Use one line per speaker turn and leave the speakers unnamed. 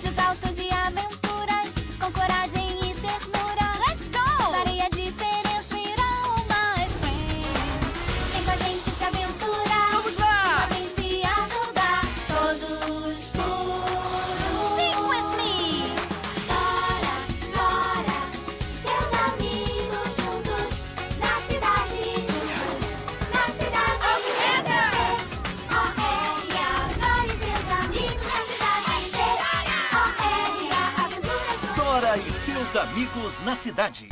prédios altos e
E seus amigos na cidade.